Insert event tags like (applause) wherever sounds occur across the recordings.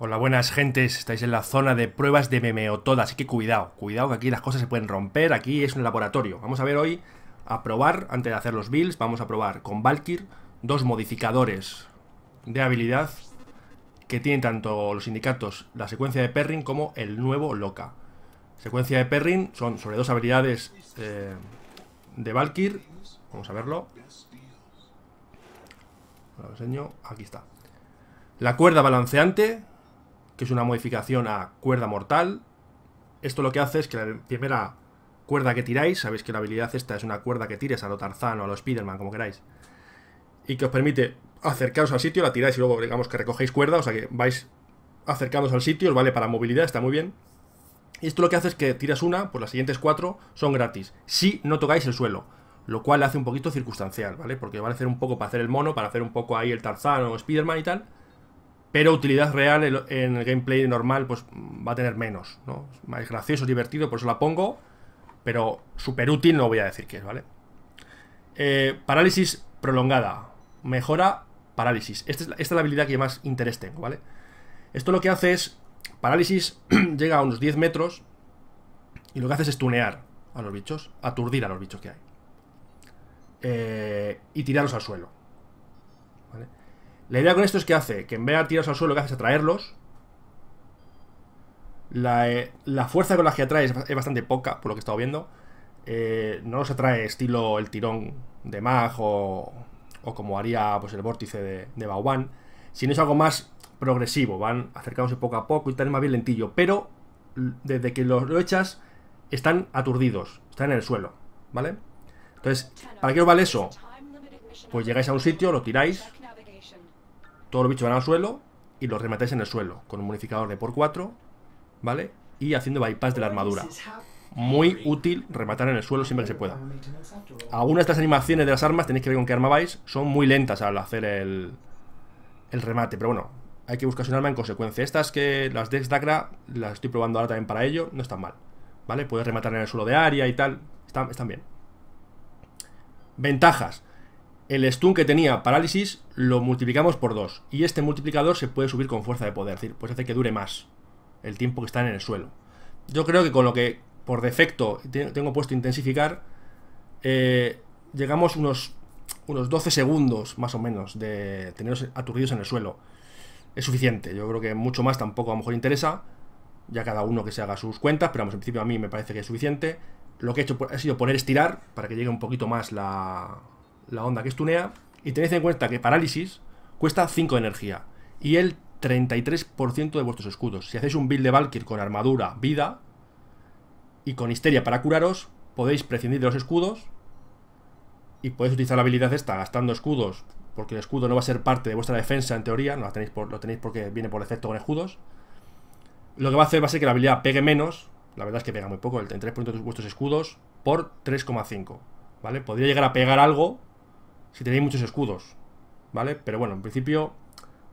Hola, buenas gentes, estáis en la zona de pruebas de memeo todas, así que cuidado, cuidado que aquí las cosas se pueden romper, aquí es un laboratorio. Vamos a ver hoy, a probar, antes de hacer los builds, vamos a probar con Valkyr dos modificadores de habilidad que tienen tanto los sindicatos, la secuencia de Perrin como el nuevo Loca. Secuencia de Perrin son sobre dos habilidades eh, de Valkyr, vamos a verlo. Lo enseño, aquí está. La cuerda balanceante, que es una modificación a cuerda mortal. Esto lo que hace es que la primera cuerda que tiráis, sabéis que la habilidad esta es una cuerda que tires a lo Tarzán o a lo Spiderman, como queráis, y que os permite acercaros al sitio, la tiráis y luego digamos que recogéis cuerda, o sea que vais acercándoos al sitio, os vale para movilidad, está muy bien. Y esto lo que hace es que tiras una, pues las siguientes cuatro son gratis, si no tocáis el suelo, lo cual hace un poquito circunstancial, ¿vale? Porque va a hacer un poco para hacer el mono, para hacer un poco ahí el Tarzán o Spiderman y tal, pero utilidad real en el gameplay normal pues va a tener menos, ¿no? Más gracioso, divertido, por eso la pongo, pero súper útil no voy a decir que es, ¿vale? Eh, parálisis prolongada, mejora parálisis. Esta es, esta es la habilidad que más interés tengo, ¿vale? Esto lo que hace es, parálisis (clears throat) llega a unos 10 metros y lo que hace es tunear a los bichos, aturdir a los bichos que hay. Eh, y tirarlos al suelo. La idea con esto es que hace que en vez de tirarlos al suelo, lo que hace es atraerlos. La, eh, la fuerza con la que atrae es, bastante poca, por lo que he estado viendo. Eh, no los atrae estilo el tirón de Mag o, o como haría pues, el vórtice de, de Bauban, sino es algo más progresivo. Van acercándose poco a poco y tal, más bien lentillo. Pero desde que lo, lo echas, están aturdidos, están en el suelo, ¿vale? Entonces, ¿para qué os vale eso? Pues llegáis a un sitio, lo tiráis, todos los bichos van al suelo y los rematáis en el suelo con un bonificador de por 4, ¿vale? Y haciendo bypass de la armadura. Muy útil rematar en el suelo siempre que se pueda. Algunas de estas animaciones de las armas, tenéis que ver con qué arma vais, son muy lentas al hacer el, el remate, pero bueno, hay que buscar un arma en consecuencia. Estas que las de Dagra las estoy probando ahora también para ello, no están mal, ¿vale? Puedes rematar en el suelo de área y tal, están, están bien. Ventajas el stun que tenía parálisis lo multiplicamos por 2. Y este multiplicador se puede subir con fuerza de poder. Es decir, pues hace que dure más el tiempo que están en el suelo. Yo creo que con lo que por defecto tengo puesto intensificar, eh, llegamos unos, unos 12 segundos más o menos de tenerlos aturdidos en el suelo. Es suficiente. Yo creo que mucho más tampoco a lo mejor interesa. Ya cada uno que se haga sus cuentas, pero vamos, en principio a mí me parece que es suficiente. Lo que he hecho ha sido poner estirar para que llegue un poquito más la, la onda que estunea. Y tenéis en cuenta que parálisis cuesta 5 de energía. Y el 33% de vuestros escudos. Si hacéis un build de Valkyr con armadura, vida y con histeria para curaros, podéis prescindir de los escudos y podéis utilizar la habilidad esta gastando escudos, porque el escudo no va a ser parte de vuestra defensa en teoría, no tenéis por, lo tenéis porque viene por defecto con escudos. Lo que va a hacer va a ser que la habilidad pegue menos, la verdad es que pega muy poco, el 33% de vuestros escudos por 3,5, ¿vale? Podría llegar a pegar algo si tenéis muchos escudos, ¿vale? Pero bueno, en principio,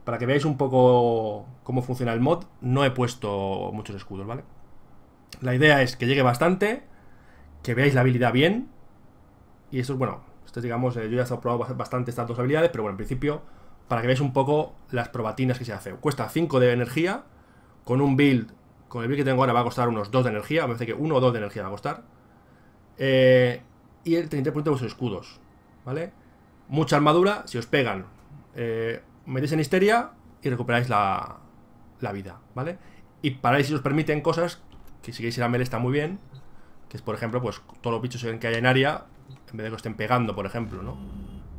para que veáis un poco cómo funciona el mod, no he puesto muchos escudos, ¿vale? La idea es que llegue bastante, que veáis la habilidad bien, y esto es, bueno, esto es, digamos, eh, yo ya he estado probando bastante estas dos habilidades, pero bueno, en principio, para que veáis un poco las probatinas que se hace. Cuesta 5 de energía, con un build, con el build que tengo ahora va a costar unos 2 de energía, me parece que 1 o 2 de energía va a costar. Eh, y el 30% de vuestros escudos, ¿vale? Mucha armadura, si os pegan, eh, metéis en histeria y recuperáis la, vida, ¿vale? Y para si os permiten cosas que si queréis ir a melee está muy bien, que es por ejemplo, pues todos los bichos que hay en área, en vez de que os estén pegando, por ejemplo, ¿no?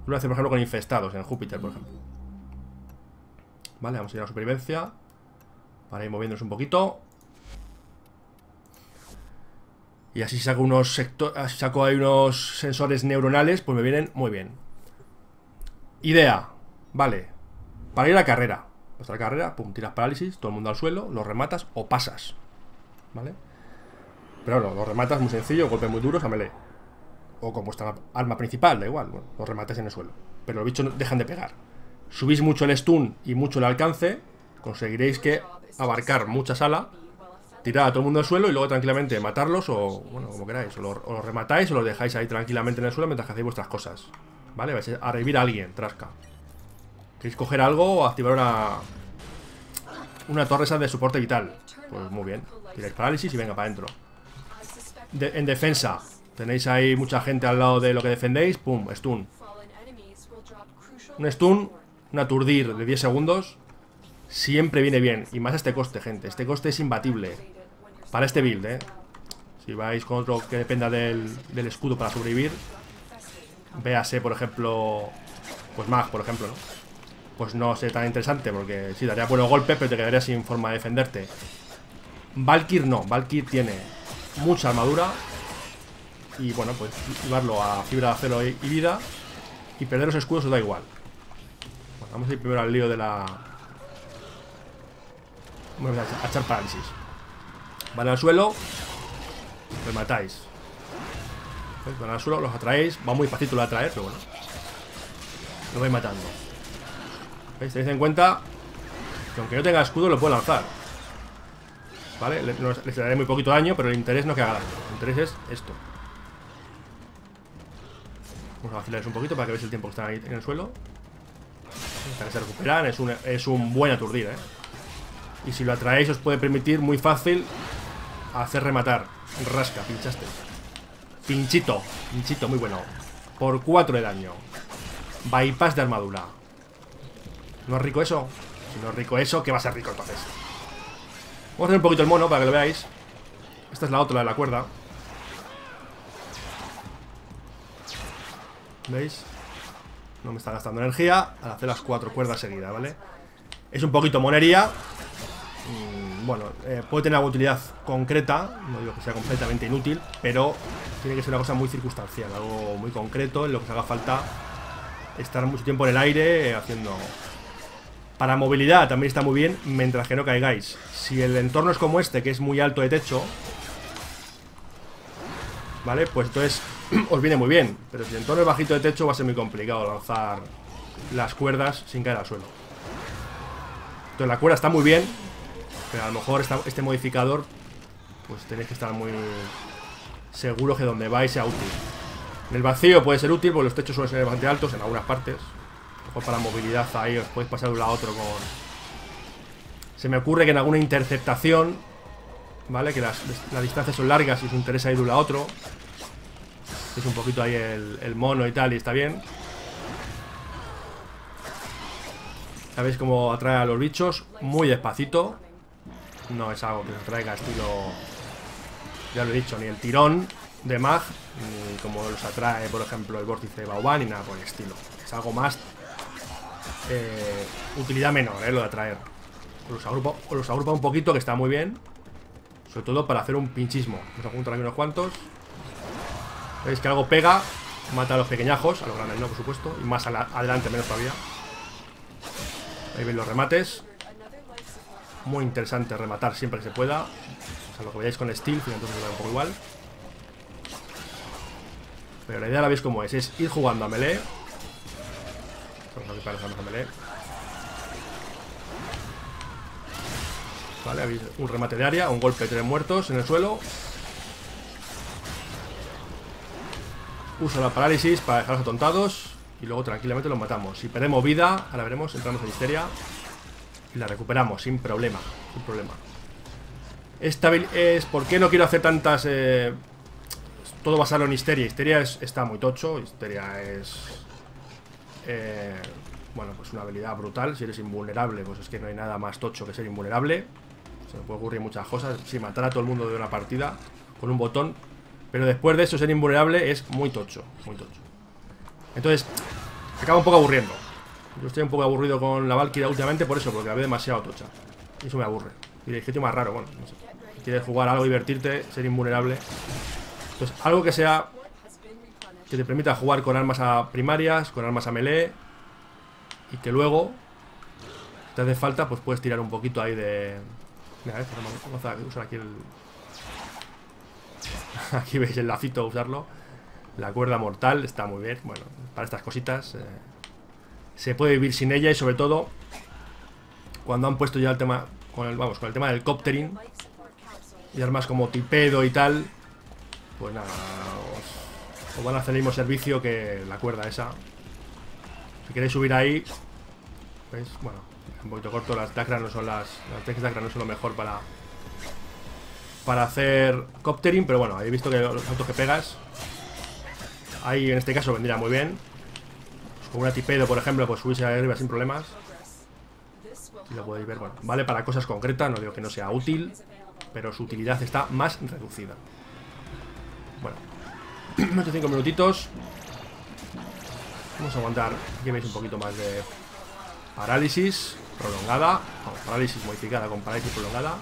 Lo hace por ejemplo con infestados en Júpiter, por ejemplo. Vale, vamos a ir a la supervivencia. Para ir moviéndonos un poquito. Y así saco unos así saco ahí unos sensores neuronales, pues me vienen muy bien. Idea. Vale. Para ir a carrera. Nuestra carrera, pum, tiras parálisis, todo el mundo al suelo, lo rematas o pasas. ¿Vale? Pero no, lo rematas muy sencillo, golpes muy duros a melee. O con vuestra arma principal, da igual, bueno, lo rematas en el suelo. Pero los bichos dejan de pegar. Subís mucho el stun y mucho el alcance, conseguiréis que abarcar mucha sala, tirar a todo el mundo al suelo y luego tranquilamente matarlos o, bueno, como queráis. O lo, o lo rematáis o lo dejáis ahí tranquilamente en el suelo mientras que hacéis vuestras cosas. Vale, vais a revivir a alguien, trasca. ¿Queréis coger algo o activar una... una torre esa de soporte vital. Pues muy bien. Tiráis parálisis y venga para adentro. en defensa, tenéis ahí mucha gente al lado de lo que defendéis. Pum, stun. Un stun, un aturdir de 10 segundos. Siempre viene bien. Y más este coste, gente. Este coste es imbatible. Para este build, ¿eh? Si vais con otro que dependa del, del escudo para sobrevivir. Véase, por ejemplo... Pues Mag, por ejemplo, ¿no? Pues no sé tan interesante porque sí, daría buenos golpes, pero te quedarías sin forma de defenderte. Valkyr no, Valkyr tiene mucha armadura y bueno, pues llevarlo a fibra de acero y vida y perder los escudos os da igual. vamos a ir primero al lío de la... Vamos a echar parálisis. Van al suelo, rematáis. Van al suelo, los atraéis. Va muy fácil lo atraer, pero bueno. Lo vais matando. ¿Veis? Tenéis en cuenta que aunque no tenga escudo lo puedo lanzar. ¿Vale? Les, daré muy poquito daño, pero el interés no que haga daño. El interés es esto. Vamos a vacilarles un poquito para que veáis el tiempo que están ahí en el suelo. Para que se recuperan. Es un, es un buen aturdir, ¿eh? Y si lo atraéis os puede permitir muy fácil hacer rematar. Rasca, pinchaste. Pinchito. Pinchito, muy bueno. Por 4 de daño. Bypass de armadura. ¿No es rico eso? Si no es rico eso, ¿qué va a ser rico entonces? Vamos a hacer un poquito el mono para que lo veáis. Esta es la otra, la de la cuerda. ¿Veis? No me está gastando energía al hacer las cuatro cuerdas seguidas, ¿vale? Es un poquito monería. Mm, bueno, eh, puede tener alguna utilidad concreta. No digo que sea completamente inútil, pero tiene que ser una cosa muy circunstancial, algo muy concreto en lo que se haga falta estar mucho tiempo en el aire eh, haciendo para movilidad también está muy bien, mientras que no caigáis. Si el entorno es como este, que es muy alto de techo, ¿vale? Pues entonces (clears throat) os viene muy bien. Pero si el entorno es bajito de techo, va a ser muy complicado lanzar las cuerdas sin caer al suelo. Entonces la cuerda está muy bien, pero a lo mejor este modificador, pues tenéis que estar muy seguro que donde vais sea útil. En el vacío puede ser útil, porque los techos suelen ser bastante altos en algunas partes para movilidad ahí os podéis pasar de un lado a otro con... Se me ocurre que en alguna interceptación, ¿vale? Que las, distancias son largas y os interesa ir de un lado a otro. Es un poquito ahí el, mono y tal y está bien. ¿Sabéis cómo atrae a los bichos? Muy despacito. No es algo que se traiga estilo... Ya lo he dicho, ni el tirón de Mag, ni como los atrae, por ejemplo, el vórtice de Bauban, ni nada por el estilo. Es algo más eh, utilidad menor, eh, lo de atraer. Los agrupa, los agrupa un poquito, que está muy bien. Sobre todo para hacer un pinchismo. Vamos a aquí unos cuantos. Veis que algo pega, mata a los pequeñajos, a los grandes no, por supuesto. Y más adelante, menos todavía. Ahí veis los remates. Muy interesante rematar siempre que se pueda. O sea, lo que veáis con Steel, entonces da un poco igual. Pero la idea la veis como es, es ir jugando a melee Vamos a a melee. Vale, habéis un remate de área, un golpe de tres muertos en el suelo. Uso la parálisis para dejarlos atontados. Y luego tranquilamente los matamos. Si perdemos vida, ahora veremos, entramos en histeria. La recuperamos sin problema. Sin problema. Esta es. ¿Por qué no quiero hacer tantas. Eh, todo basarlo en histeria? Histeria está muy tocho. Histeria es eh, bueno, pues una habilidad brutal. Si eres invulnerable, pues es que no hay nada más tocho que ser invulnerable. Se me puede ocurrir muchas cosas. Si matar a todo el mundo de una partida con un botón. Pero después de eso, ser invulnerable es muy tocho. Muy tocho. Entonces, acaba un poco aburriendo. Yo estoy un poco aburrido con la Valkyria últimamente por eso, porque la veo demasiado tocha. Y eso me aburre. Y que más raro, bueno, no sé. Si quieres jugar algo, divertirte, ser invulnerable. Entonces, algo que sea que te permita jugar con armas a primarias, con armas a melee y que luego si te hace falta, pues puedes tirar un poquito ahí de... Mira, eh, vamos a usar aquí el... (laughs) Aquí veis el lacito usarlo. La cuerda mortal está muy bien. Bueno, para estas cositas eh, se puede vivir sin ella y sobre todo cuando han puesto ya el tema con el vamos con el tema del coptering y armas como tipedo y tal, pues nada, os van a hacer el mismo servicio que la cuerda esa. Si queréis subir ahí, ¿Veis? Bueno, un poquito corto. Las Dakra no son las. Las Dakra no son lo mejor para. Para hacer coptering, pero bueno, he visto que los saltos que pegas. Ahí en este caso vendría muy bien. Con una tipedo, por ejemplo, pues subirse arriba sin problemas. Y lo podéis ver, bueno, vale para cosas concretas, no digo que no sea útil, pero su utilidad está más reducida. Bueno, (clears throat) 5 minutitos. Vamos a aguantar, aquí veis un poquito más de parálisis prolongada. Parálisis modificada con parálisis prolongada.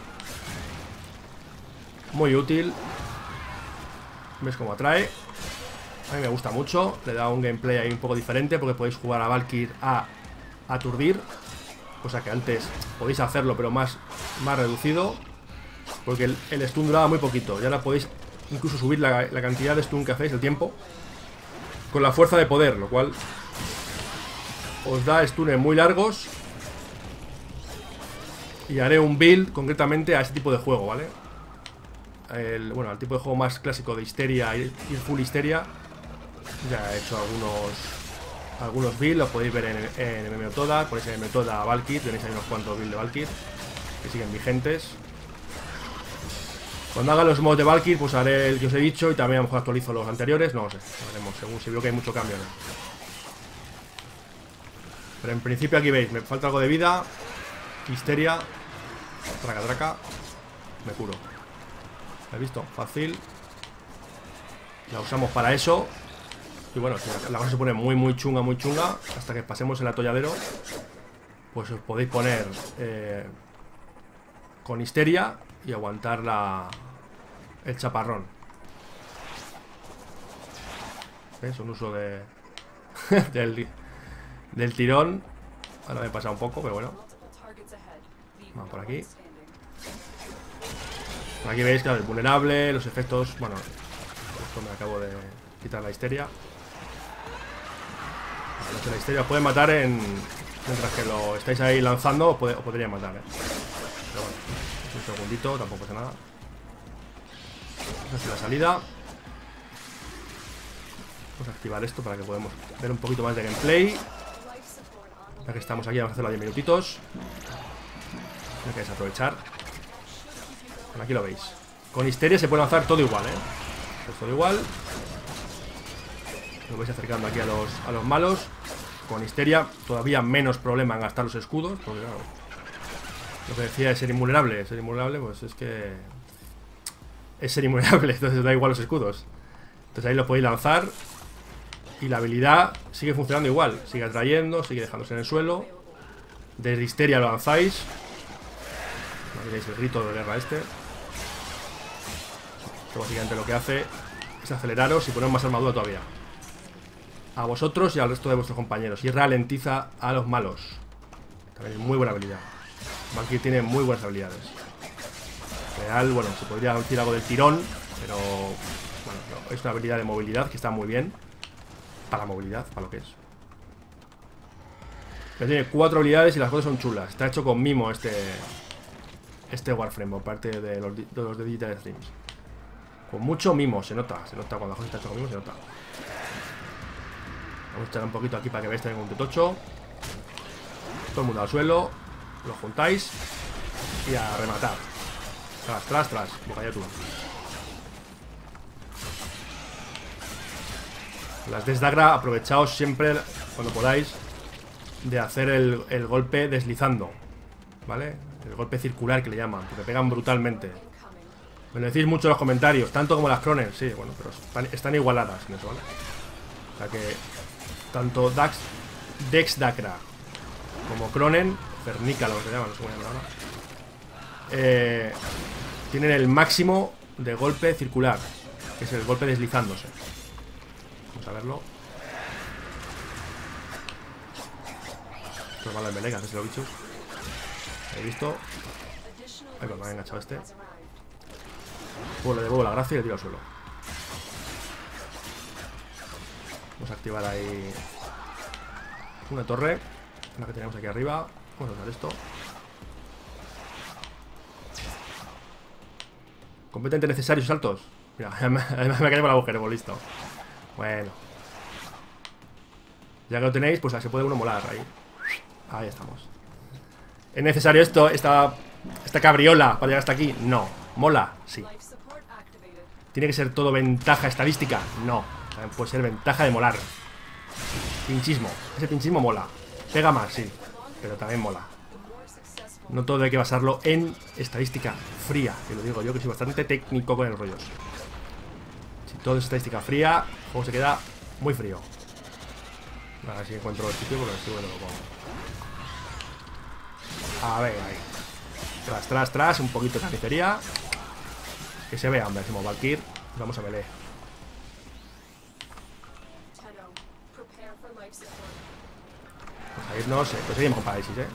Muy útil. ¿Ves cómo atrae? A mí me gusta mucho. Le da un gameplay ahí un poco diferente porque podéis jugar a Valkyr a aturdir. Cosa que antes podéis hacerlo, pero más, más reducido. Porque el, stun duraba muy poquito. Y ahora podéis incluso subir la, la cantidad de stun que hacéis, el tiempo. Con la fuerza de poder, lo cual os da stuns muy largos. Y haré un build concretamente a este tipo de juego, ¿vale? El, bueno, al tipo de juego más clásico de Histeria, ir full Histeria. Ya he hecho algunos algunos builds, los podéis ver en, en MMO Toda, ponéis en Toda Valkyr, tenéis ahí unos cuantos builds de Valkyr que siguen vigentes. Cuando haga los mods de Valkyr, pues haré el que os he dicho y también a lo mejor actualizo los anteriores, no lo sé, veremos, según si veo que hay mucho cambio. ¿no? Pero en principio aquí veis, me falta algo de vida, histeria, traca traca, me curo. ¿Habéis visto? Fácil. La usamos para eso y bueno, si la cosa se pone muy muy chunga, muy chunga Hasta que pasemos el atolladero Pues os podéis poner eh, Con histeria Y aguantar la El chaparrón. ¿Ves? Un uso de (laughs) del, del tirón. Ahora me he pasado un poco, pero bueno. Vamos por aquí. Aquí veis, claro, el vulnerable Los efectos, bueno Esto me acabo de quitar la histeria la histeria os puede matar en... Mientras que lo estáis ahí lanzando, os, podría matar, ¿eh? Pero bueno, un segundito, tampoco pasa nada. Esa es la salida. Vamos a activar esto para que podamos ver un poquito más de gameplay. Ya que estamos aquí, vamos a hacerlo a 10 minutitos. No que aprovechar. Bueno, aquí lo veis. Con histeria se puede lanzar todo igual, ¿eh? Pues todo igual. Lo vais acercando aquí a los, a los malos. Con Histeria todavía menos problema en gastar los escudos. Porque claro, lo que decía es ser invulnerable. Ser invulnerable, pues es que... Es ser invulnerable, (laughs) entonces da igual los escudos. Entonces ahí lo podéis lanzar. Y la habilidad sigue funcionando igual. Sigue atrayendo, sigue dejándose en el suelo. Desde Histeria lo lanzáis. No veis el grito de guerra este. Esto básicamente lo que hace es aceleraros y poner más armadura todavía a vosotros y al resto de vuestros compañeros. Y ralentiza a los malos. También es muy buena habilidad. Valkyrie tiene muy buenas habilidades. Real, bueno, se podría decir algo del tirón, pero bueno, es una habilidad de movilidad que está muy bien. Para movilidad, para lo que es. Pero tiene cuatro habilidades y las cosas son chulas. Está hecho con mimo este este Warframe, por parte de los de, los de Digital Streams. Con mucho mimo, se nota. Se nota cuando la cosa está hecha con mimo, se nota. Vamos a echar un poquito aquí para que veáis también un tutocho. Todo el mundo al suelo. Lo juntáis. Y a rematar. Tras, tras, tras. Bocaya tú. Las desdagra, aprovechaos siempre cuando podáis de hacer el, el, golpe deslizando. ¿Vale? El golpe circular que le llaman, porque pegan brutalmente. Me lo decís mucho en los comentarios, tanto como las crones, sí, bueno, pero están, están igualadas en eso, ¿vale? O sea que tanto Dax, Dex Dakra como Cronen, Fernica lo que se llama, no sé cómo ahora, eh, tienen el máximo de golpe circular, que es el golpe deslizándose. Vamos a verlo. Esto es malo que los bichos. He visto. Ahí va, me ha enganchado este. Pues le devuelvo la gracia y le tiro al suelo. Vamos a activar ahí una torre, la que tenemos aquí arriba. Vamos a usar esto. Completamente necesarios saltos. Mira, (laughs) me, me caído con el agujero, listo. Bueno. Ya que lo tenéis, pues se puede uno molar ahí. Ahí estamos. ¿Es necesario esto, esta, esta cabriola para llegar hasta aquí? No. ¿Mola? Sí. ¿Tiene que ser todo ventaja estadística? No. También puede ser ventaja de molar. Pinchismo. Ese pinchismo mola. Pega más, sí. Pero también mola. No todo hay que basarlo en estadística fría. Que lo digo yo que soy bastante técnico con el rollo. Si todo es estadística fría, el juego se queda muy frío. A ver si encuentro el sitio porque estoy bueno lo pongo. A ver, ahí. Tras, tras, tras. Un poquito de carnicería. Que se vea, hombre. Decimos Valkyr. Vamos a melee. Pues a irnos. Eh, pues seguimos con parálisis, eh.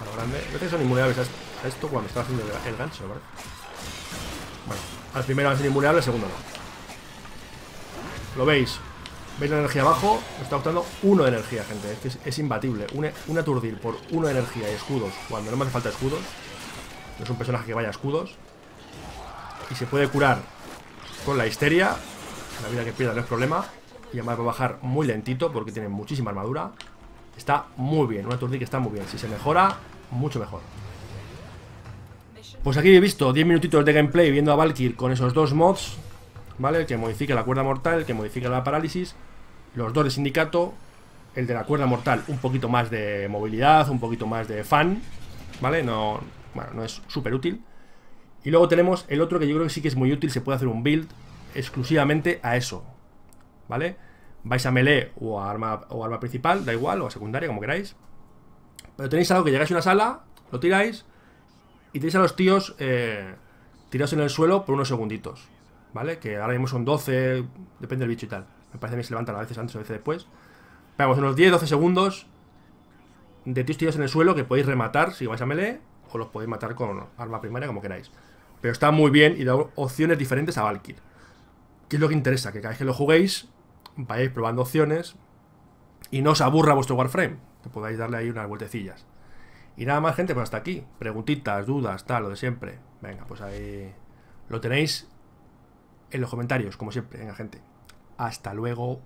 A lo grande. Veces son inmunables a esto cuando está haciendo el gancho, ¿vale? Bueno, al primero va a ser inmuneable, al segundo no. Lo veis. ¿Veis la energía abajo? Me está costando uno de energía, gente. Es es, es imbatible. Un, un, aturdir por uno de energía y escudos cuando no me hace falta escudos. No es un personaje que vaya a escudos. Y se puede curar con la histeria. La vida que pierda no es problema. Y además va a bajar muy lentito porque tiene muchísima armadura. Está muy bien. Un aturdir que está muy bien. Si se mejora, mucho mejor. Pues aquí he visto 10 minutitos de gameplay viendo a Valkyr con esos dos mods ¿vale? El que modifica la cuerda mortal, el que modifica la parálisis, los dos de sindicato, el de la cuerda mortal un poquito más de movilidad, un poquito más de fan, ¿vale? No, bueno, no es súper útil. Y luego tenemos el otro que yo creo que sí que es muy útil, se puede hacer un build exclusivamente a eso, ¿vale? Vais a melee o a arma, o arma principal, da igual, o a secundaria, como queráis. Pero tenéis algo que llegáis a una sala, lo tiráis y tenéis a los tíos eh, tirados en el suelo por unos segunditos. ¿vale? Que ahora mismo son 12, depende del bicho y tal. Me parece mí se levantan a veces antes o a veces después. Vamos, unos 10-12 segundos de tíos tiros en el suelo que podéis rematar si vais a melee o los podéis matar con arma primaria como queráis. Pero está muy bien y da opciones diferentes a Valkyr. ¿Qué es lo que interesa? Que cada vez que lo juguéis vayáis probando opciones y no os aburra vuestro Warframe. Que podáis darle ahí unas vueltecillas. Y nada más, gente, pues hasta aquí. Preguntitas, dudas, tal, lo de siempre. Venga, pues ahí lo tenéis en los comentarios, como siempre. Venga, gente. Hasta luego.